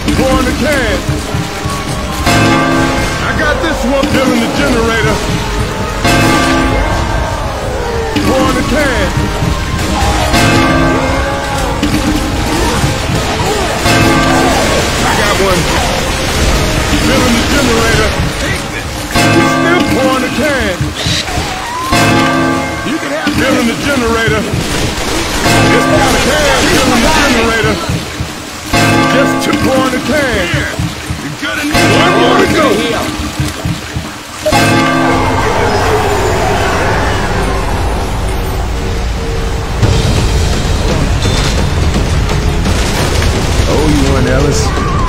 Going to cash. I got this one building the generator. Going to cash. I got one. Building the generator. He's still pouring the can. You can have building the generator. It's got can. building the generator. that